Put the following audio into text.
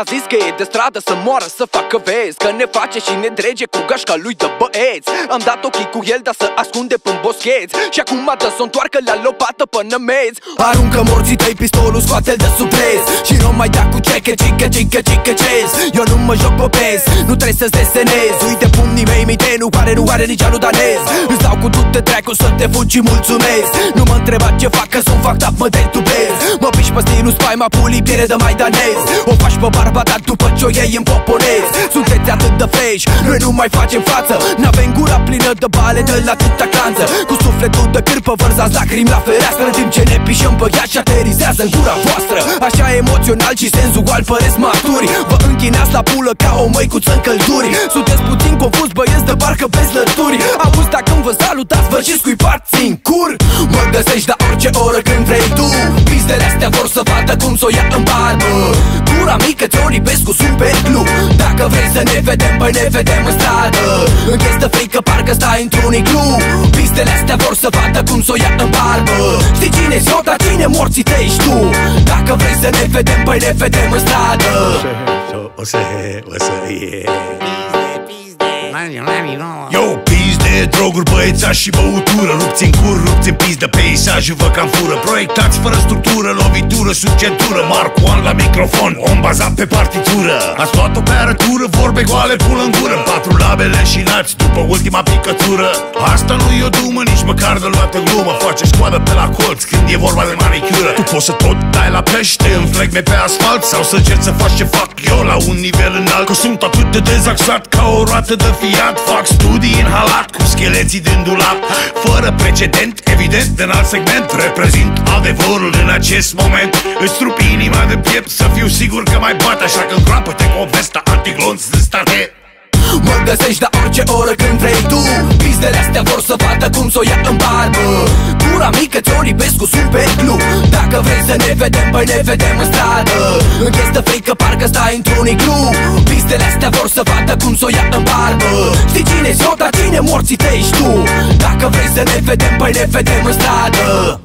A zis că e de stradă să moară să facă vezi Că ne face și ne drege cu gașca lui de băieți. Am dat ochii cu el dar să ascunde până boscheți. Și acum dă să întoarcă la lopată până meți Aruncă morții tăi pistolul, scoate-l de sub Și nu mai da cu cecă, cică, cică, cică, cez. Eu nu mă joc pe pes, nu trebuie să-ți desenezi Uite pumnii mei, mite, nu pare, nu are nici anul danez Îți dau cu tu te treacu să te fugi și mulțumesc. Nu mă întreba ce fac, că sunt fact up, mă detubez Mă piși pe stilul spaima, puli, piere de maidanez. O faci pe barba, dar după ce o iei în poponez Sunteți atât de fresh, noi nu mai facem față. N-avem gura plină de bale de la atâta clanță. Cu sufletul de cârpă, vărzați lacrimi la fereastră În timp ce ne pișăm pe ea și aterizează în gura voastră. Așa emoțional și senzual păreți maturi Vă închinați la pulă ca o măicuță în călduri. Sunteți puțin confuz băieți de parcă pe slături. Auzi dacă vă salutați, vă și scuipați în cur. Mă găsești la orice oră când vrei tu Pizdele astea vor să vadă cum s-o ia în barbă. Gura mică ți-o lipesc cu super glue Dacă vrei să ne vedem, băi ne vedem în stradă. Închezi de frică, parcă stai într-un iglu Pizdele astea vor să vadă cum s-o ia în barbă. Știi cine-ți dar cine morții tăi tu. Dacă vrei să ne vedem, băi ne vedem în stradă. O să, o să, yeah Yo, pizde, droguri, băiețași și băutură. Rupți în cur, rupți în pizdă, peisajul vă cam fură. Proiectați fără structură, lovitură sub centură. Marcu An la microfon, om bazat pe partitură. Ați luat o arătură, vorbe goale, pulă în gură. Patru labele și nați după ultima picătură. Asta nu e o dumă, nici măcar de luată glumă. Face scoadă pe la colț când e vorba de manicură. Tu poți să tot dai la pește în flegme pe asfalt Sau să încerci să faci ce fac eu la un nivel înalt. Că sunt atât de dezaxat ca o roată de fiat. Fac studii în halat cu scheleții din dulap Fără precedent, evident, în alt segment Reprezint adevărul în acest moment. Îți trup inima de piept să fiu sigur că mai bat Așa că îngroapă-te cu o vesta antiglonț de state. Mă găsești la orice oră când vrei tu. Pizdele astea vor să vadă cum s-o ia în barbă. Gura mică ți-o lipesc cu super glue Dacă vrei să ne vedem, băi ne vedem în stradă. Închezi de frică, parcă stai într-un iglu Pizdele astea vor să vadă cum s-o ia în barbă Știi cine-ți dar cine morții tăi tu Dacă vrei să ne vedem, băi ne vedem în stradă